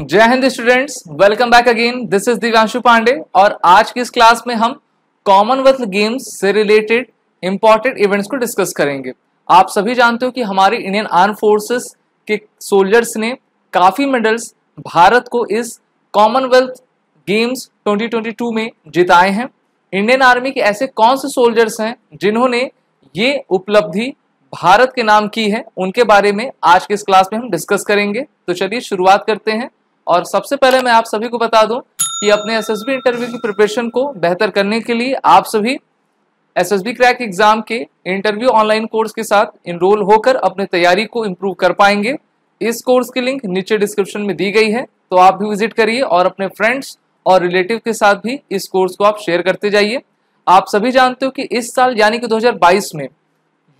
जय Hind students welcome back again this is Divyanshu Pandey और आज की इस क्लास में हम कॉमनवेल्थ गेम्स से रिलेटेड इंपॉर्टेंट इवेंट्स को डिस्कस करेंगे। आप सभी जानते हो कि हमारे इंडियन आर्म फोर्सेस के सोल्जर्स ने काफ़ी मेडल्स भारत को इस कॉमनवेल्थ गेम्स 2022 में जिताए हैं। इंडियन आर्मी के ऐसे कौन से सोल्जर्स हैं जिन्होंने ये उपलब्धि भारत के नाम की है, उनके बारे में आज के इस क्लास में हम डिस्कस करेंगे। तो चलिए शुरुआत करते हैं। और सबसे पहले मैं आप सभी को बता दूँ कि अपने एसएसबी इंटरव्यू की प्रिपरेशन को बेहतर करने के लिए आप सभी एसएसबी क्रैक एग्ज़ाम के इंटरव्यू ऑनलाइन कोर्स के साथ इनरोल होकर अपने तैयारी को इम्प्रूव कर पाएँगे। इस कोर्स की लिंक नीचे डिस्क्रिप्शन में दी गई है तो आप भी विज़िट करिए और अपने फ्रेंड्स और रिलेटिव के साथ भी इस कोर्स को आप शेयर करते जाइए। आप सभी जानते हो कि इस साल यानी कि 2022 में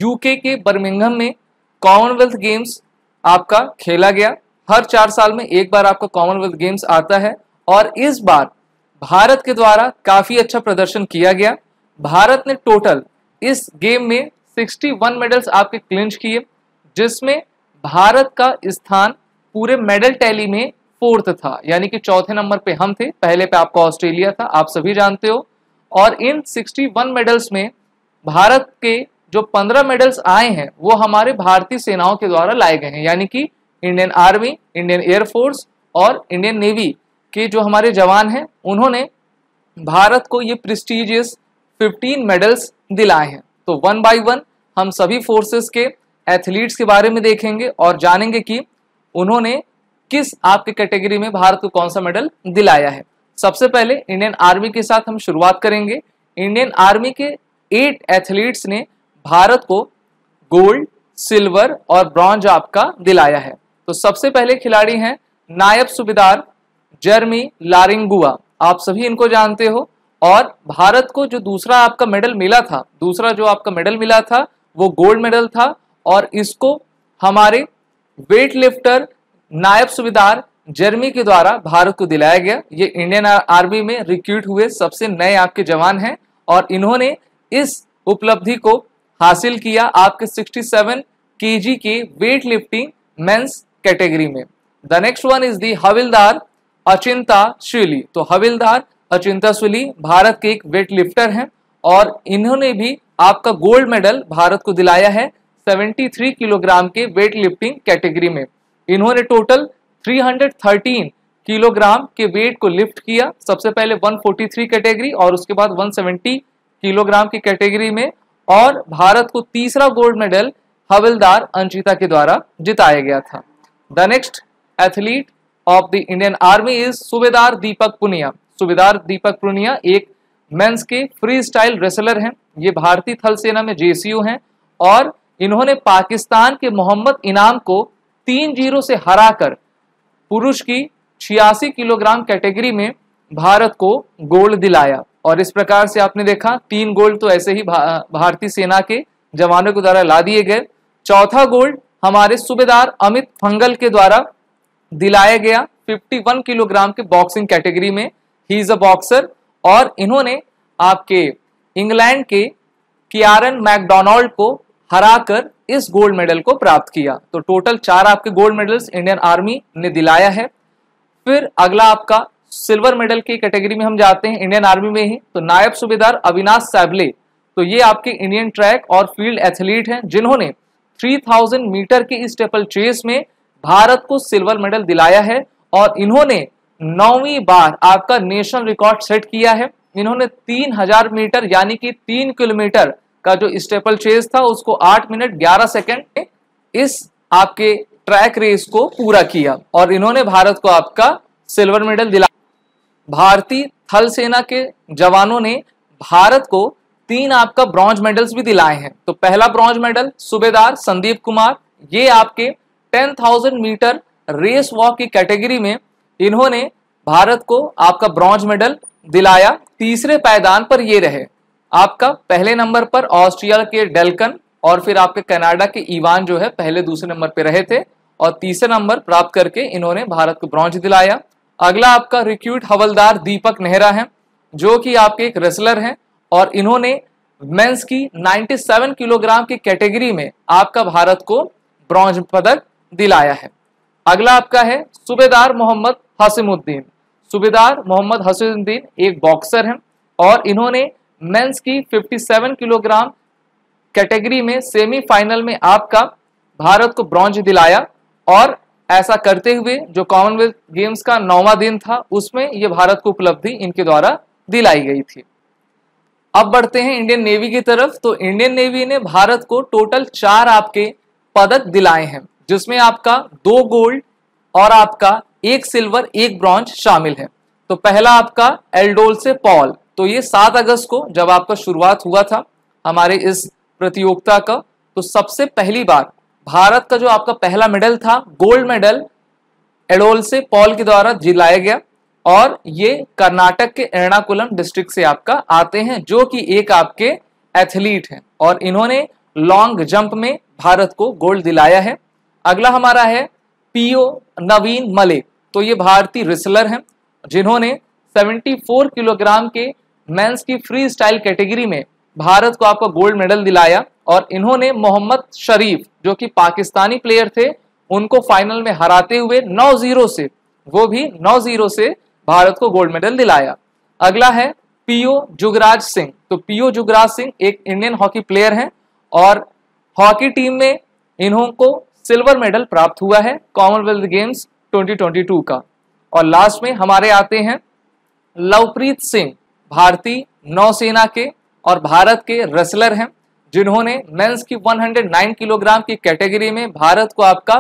यूके के बर्मिंघम में कॉमनवेल्थ गेम्स आपका खेला गया। हर चार साल में एक बार आपका कॉमनवेल्थ गेम्स आता है और इस बार भारत के द्वारा काफ़ी अच्छा प्रदर्शन किया गया। भारत ने टोटल इस गेम में 61 मेडल्स आपके क्लिंच किए, जिसमें भारत का स्थान पूरे मेडल टैली में फोर्थ था। यानी कि चौथे नंबर पे हम थे, पहले पे आपका ऑस्ट्रेलिया था, आप सभी जानते हो। और इन 61 मेडल्स में भारत के जो 15 मेडल्स आए हैं, वो हमारे भारतीय सेनाओं के द्वारा लाए गए हैं। यानी कि Indian army Indian air force और इंडियन नेवी के जो हमारे जवान हैं, उन्होंने भारत को ये प्रेस्टिजियस 15 मेडल्स दिलाए हैं। तो वन बाय वन हम सभी फोर्सेस के एथलीट्स के बारे में देखेंगे और जानेंगे कि उन्होंने किस आपके कैटेगरी में भारत को कौन सा मेडल दिलाया है। सबसे पहले इंडियन आर्मी के साथ हम शुरुआत करेंगे। इंडियन आर्मी के एट एथलीट्स ने भारत को गोल्ड सिल्वर और ब्रॉन्ज आपका दिलाया है। तो सबसे पहले खिलाड़ी हैं नायब सुबेदार जर्मी लारिंगुआ। आप सभी इनको जानते हो। और भारत को जो दूसरा आपका मेडल मिला था, दूसरा जो आपका मेडल मिला था, वो गोल्ड मेडल था। और इसको हमारे वेट लिफ्टर नायब सुबेदार जर्मी के द्वारा भारत को दिलाया गया। ये इंडियन आर्मी में रिक्रूट हुए सबसे नए आपके जवान हैं। और इन्होंने इस उपलब्धि को हासिल किया। आपके 67 केजी के वेट लिफ्टिंग मेंस कैटेगरी में। The next one is the havildar Achinta Sheuli तो हविलदार अचिंता सुली भारत के एक वेट लिफ्टर हैं और इन्होंने भी आपका गोल्ड मेडल भारत को दिलाया है 73 किलोग्राम के वेट लिफ्टिंग कैटेगरी में। इन्होंने टोटल 313 किलोग्राम के वेट को लिफ्ट किया। सबसे पहले 143 कैटेगरी और उसके बाद 170 किलोग्राम की कैटेगरी में और भारत को तीसरा गोल्ड मेडल हविलदार अंशिता के द्वारा जिताया गया था। The next athlete of the Indian army is subedar Deepak Punia subedar Deepak Punia एक मेंस के फ्री स्टाइल रेसलर हैं। ये भारतीय थल सेना में जेसीयू हैं और इन्होंने पाकिस्तान के मोहम्मद इनाम को तीन ज़ीरो से हराकर पुरुष की छियासी किलोग्राम कैटेगरी में भारत को गोल्ड दिलाया। और इस प्रकार से आपने देखा, तीन गोल्ड तो ऐसे ही भारतीय सेना के जवानों के द्वारा ला दिए गए। चौथा गोल्ड हमारे सूबेदार अमित फंगल के द्वारा दिलाया गया 51 किलोग्राम के बॉक्सिंग कैटेगरी में। ही इज़ अ बॉक्सर और इन्होंने आपके इंग्लैंड के कियारन मैकडोनाल्ड को हराकर इस गोल्ड मेडल को प्राप्त किया। तो टोटल चार आपके गोल्ड मेडल्स इंडियन आर्मी ने दिलाया है। फिर अगला आपका सिल्वर मेडल की कैटेगरी में हम जाते हैं इंडियन आर्मी में ही। तो नायब सूबेदार अविनाश सैबले। तो ये आपके इंडियन ट्रैक और फ़ील्ड एथलीट हैं, जिन्होंने 3000 मीटर की स्टेपल चेस में भारत को सिल्वर मेडल दिलाया है और इन्होंने नौवीं बार आपका नेशनल रिकॉर्ड सेट किया है। इन्होंने 3000 मीटर, यानी कि तीन किलोमीटर का जो स्टेपल चेस था, उसको 8 मिनट 11 सेकंड में इस आपके ट्रैक रेस को पूरा किया और इन्होंने भारत को आपका सिल्वर मेडल दिला भारतीय थल सेना के जवानों ने भारत को तीन आपका ब्रॉन्ज मेडल्स भी दिलाए हैं। तो पहला ब्रॉन्ज मेडल सूबेदार संदीप कुमार ये आपके 10,000 मीटर रेस वॉक की कैटेगरी में इन्होंने भारत को आपका ब्रॉन्ज मेडल दिलाया। तीसरे पायदान पर ये रहे। आपका पहले नंबर पर ऑस्ट्रिया के डेलकन और फिर आपके कनाडा के ईवान जो है पहले दूसरे नंबर पे रहे थे और तीसरे नंबर प्राप्त करके इन्होंने भारत को ब्रॉन्ज दिलाया। अगला आपका रिक्यूट हवलदार दीपक नेहरा है जो कि आपके एक रेसलर हैं। और इन्होंने मेंस की 97 किलोग्राम की कैटेगरी में आपका भारत को ब्रॉन्ज पदक दिलाया है। अगला आपका है सुबेदार मोहम्मद हसीमुद्दीन। सुबेदार मोहम्मद हसीमुद्दीन एक बॉक्सर हैं और इन्होंने मेंस की 57 किलोग्राम कैटेगरी में सेमीफाइनल में आपका भारत को ब्रॉन्ज दिलाया और ऐसा करते हुए जो कॉमनवेल्थ गेम्स का नौवा दिन था, उसमें ये भारत को उपलब्धि इनके द्वारा दिलाई गई थी। अब बढ़ते हैं इंडियन नेवी की तरफ़। तो इंडियन नेवी ने भारत को टोटल चार आपके पदक दिलाए हैं, जिसमें आपका दो गोल्ड और आपका एक सिल्वर, एक ब्रॉन्ज शामिल है। तो पहला आपका एल्डोल से पॉल। तो ये सात अगस्त को जब आपका शुरुआत हुआ था हमारे इस प्रतियोगिता का तो सबसे पहली बार भारत का जो आपका पहला मेडल था, गोल्ड मेडल एडोल से पॉल के द्वारा जिलाया गया। और ये कर्नाटक के एर्णाकुलम डिस्ट्रिक्ट से आपका आते हैं, जो कि एक आपके एथलीट हैं। और इन्होंने लॉन्ग जंप में भारत को गोल्ड दिलाया है। अगला हमारा है पीओ नवीन मलिक तो ये भारतीय रिसलर हैं, जिन्होंने 74 किलोग्राम के मेंस की फ्री स्टाइल कैटेगरी में भारत को आपका गोल्ड मेडल दिलाया। और इन्होंने मोहम्मद शरीफ, जो कि पाकिस्तानी प्लेयर थे, उनको फाइनल में हराते हुए 9-0 से, वो भी 9-0 से भारत को गोल्ड मेडल दिलाया। अगला है पीओ जुगराज सिंह। तो पीओ जुगराज सिंह एक इंडियन हॉकी प्लेयर हैं और हॉकी टीम में इन्हों को सिल्वर मेडल प्राप्त हुआ है कॉमनवेल्थ गेम्स 2022 का। और लास्ट में हमारे आते हैं लवप्रीत सिंह, भारतीय नौसेना के और भारत के रेसलर हैं, जिन्होंने मेंस की 109 किलोग्राम की कैटेगरी में भारत को आपका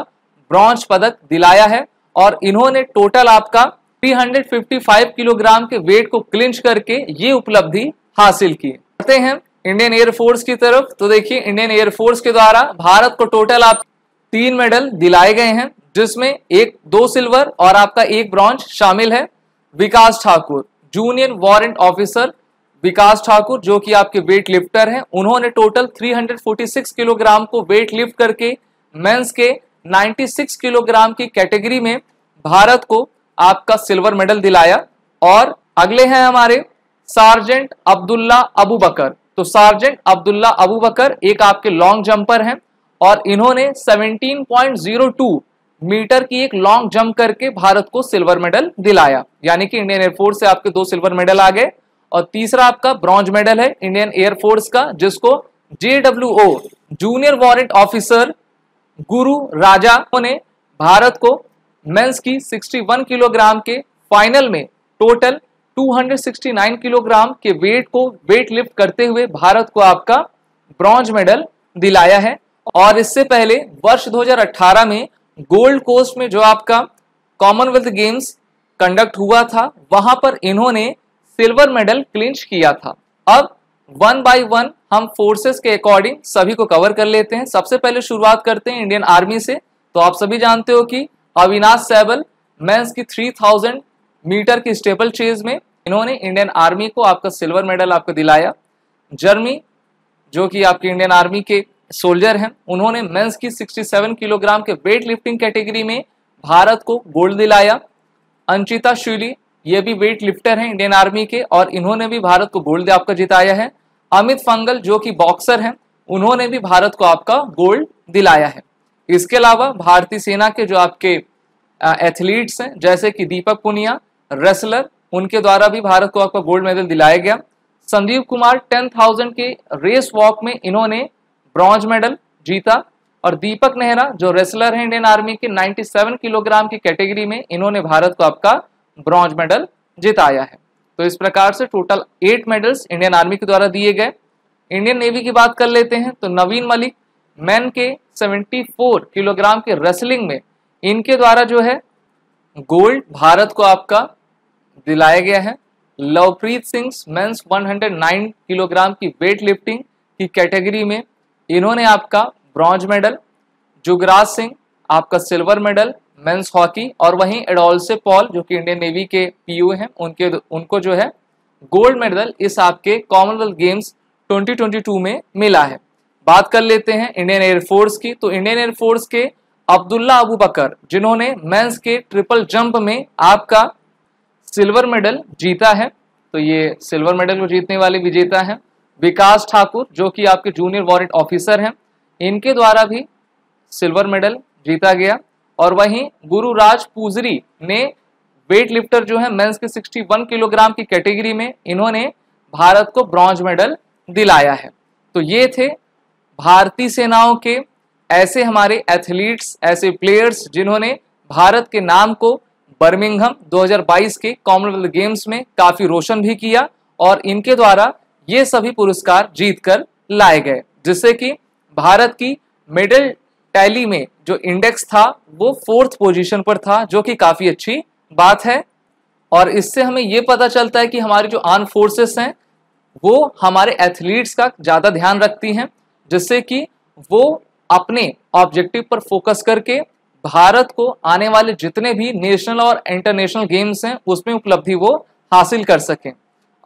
ब्रॉन्ज पदक दिलाया है और इन्होंने टोटल आपका 355 किलोग्राम के वेट को क्लिंच करके ये उपलब्धि हासिल की। करते हैं इंडियन एयरफोर्स की तरफ़। तो देखिए इंडियन एयरफोर्स के द्वारा भारत को टोटल आप तीन मेडल दिलाए गए हैं, जिसमें एक दो सिल्वर और आपका एक ब्रॉन्ज शामिल है। Vikas Thakur junior warrant officer Vikas Thakur, जो कि आपके वेट लिफ्टर हैं, उन्होंने टोटल 346 किलोग्राम को वेट लिफ्ट करके मेंस के 96 किलोग्राम की कैटेगरी में भारत को आपका सिल्वर मेडल दिलाया। और अगले हैं हमारे सार्जेंट अब्दुल्ला अबू बकर। तो सार्जेंट अब्दुल्ला अबू बकर एक आपके लॉन्ग जंपर हैं और इन्होंने 17.02 मीटर की एक लॉन्ग जंप करके भारत को सिल्वर मेडल दिलाया। यानी कि इंडियन एयरफोर्स से आपके दो सिल्वर मेडल आ गए और तीसरा आपका ब्रॉन्ज मेडल है इंडियन एयरफोर्स का, जिसको जेडब्ल्यू जूनियर वारंट ऑफिसर गुरु राजा ने भारत को मेंस की 61 किलोग्राम के फाइनल में टोटल 269 किलोग्राम के वेट को वेट लिफ्ट करते हुए भारत को आपका ब्रॉन्ज मेडल दिलाया है। और इससे पहले वर्ष 2018 में गोल्ड कोस्ट में जो आपका कॉमनवेल्थ गेम्स कंडक्ट हुआ था, वहाँ पर इन्होंने सिल्वर मेडल क्लिंच किया था। अब वन बाय वन हम फोर्सेस के अकॉर्डिंग सभी को कवर कर लेते हैं। सबसे पहले शुरुआत करते हैं इंडियन आर्मी से। तो आप सभी जानते हो कि अविनाश सैबल, मेंस की 3000 मीटर की स्टेपल चेज में इन्होंने इंडियन आर्मी को आपका सिल्वर मेडल आपको दिलाया। जर्मी जो कि आपकी इंडियन आर्मी के सोल्जर हैं, उन्होंने मेंस की 67 किलोग्राम के वेट लिफ्टिंग कैटेगरी में भारत को गोल्ड दिलाया। अंचिता शुली, ये भी वेट लिफ्टर हैं इंडियन आर्मी के, और इन्होंने भी भारत को गोल्ड आपका जिताया है। अमित फंगल, जो कि बॉक्सर हैं, उन्होंने भी भारत को आपका गोल्ड दिलाया है। इसके अलावा भारतीय सेना के जो आपके एथलीट्स हैं, जैसे कि दीपक पुनिया रेसलर उनके द्वारा भी भारत को आपका गोल्ड मेडल दिलाया गया। संदीप कुमार टेन थाउज़ेंड के रेस वॉक में इन्होंने ब्रॉन्ज मेडल जीता। और दीपक नेहरा, जो रेसलर है इंडियन आर्मी के 97 किलोग्राम की कैटेगरी में इन्होंने भारत को आपका ब्रॉन्ज मेडल जिताया है। तो इस प्रकार से total eight medals Indian army के द्वारा दिए गए। इंडियन नेवी की बात कर लेते हैं तो नवीन मलिक मैन के 74 किलोग्राम के रेसलिंग में इनके द्वारा जो है गोल्ड भारत को आपका दिलाया गया है। लवप्रीत सिंह मेंस 109 किलोग्राम की वेट लिफ्टिंग की कैटेगरी में इन्होंने आपका ब्रॉन्ज मेडल जुगराज सिंह आपका सिल्वर मेडल मेंस हॉकी और वहीं एडोल्से पॉल जो कि इंडियन नेवी के पीयू हैं, उनके, उनको जो है गोल्ड मेडल इस आपके कॉमनवेल्थ गेम्स 2022 में मिला है। बात कर लेते हैं इंडियन एयरफोर्स की। तो इंडियन एयरफोर्स के अब्दुल्ला अबू बकर, जिन्होंने मेंस के ट्रिपल जंप में आपका सिल्वर मेडल जीता है। तो ये सिल्वर मेडल को जीतने वाले विजेता हैं विकास ठाकुर, जो कि आपके जूनियर वारंट ऑफिसर हैं। इनके द्वारा भी सिल्वर मेडल जीता गया। और वहीं गुरुराज पूजरी ने वेट लिफ्टर जो है, मेंस के 61 किलोग्राम की कैटेगरी में इन्होंने भारत को ब्रॉन्ज मेडल दिलाया है। तो ये थे भारतीय सेनाओं के ऐसे हमारे एथलीट्स ऐसे प्लेयर्स जिन्होंने भारत के नाम को बर्मिंगहम 2022 के कॉमनवेल्थ गेम्स में काफ़ी रोशन भी किया और इनके द्वारा ये सभी पुरस्कार जीत कर लाए गए, जिससे कि भारत की मेडल टैली में जो इंडेक्स था, वो फोर्थ पोजीशन पर था, जो कि काफ़ी अच्छी बात है। और इससे हमें ये पता चलता है कि हमारी जो आर्म फोर्सेस हैं, वो हमारे एथलीट्स का ज़्यादा ध्यान रखती हैं। जिससे कि वो अपने ऑब्जेक्टिव पर फोकस करके भारत को आने वाले जितने भी नेशनल और इंटरनेशनल गेम्स हैं, उसमें उपलब्धि वो हासिल कर सकें।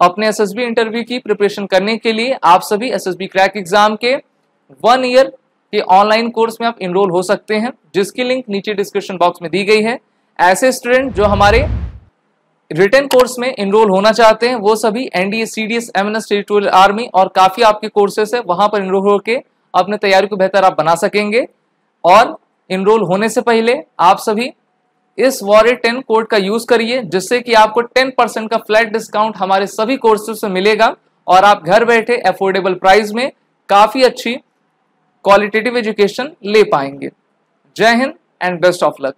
अपने एसएसबी इंटरव्यू की प्रिपरेशन करने के लिए आप सभी एसएसबी क्रैक एग्ज़ाम के वन ईयर के ऑनलाइन कोर्स में आप इनरोल हो सकते हैं, जिसकी लिंक नीचे डिस्क्रिप्शन बॉक्स में दी गई है। ऐसे स्टूडेंट जो हमारे रिटर्न कोर्स में इनरोल होना चाहते हैं, वो सभी NDA CDS MNS territorial army और काफ़ी आपके कोर्सेस है, वहाँ पर इनरोल होकर अपने तैयारी को बेहतर आप बना सकेंगे। और इनरोल होने से पहले आप सभी इस वॉरियर टेन कोड का यूज़ करिए, जिससे कि आपको टेन परसेंट का फ्लैट डिस्काउंट हमारे सभी कोर्सेज से मिलेगा और आप घर बैठे अफोर्डेबल प्राइस में काफ़ी अच्छी क्वालिटेटिव एजुकेशन ले पाएँगे। जय Hind and best of luck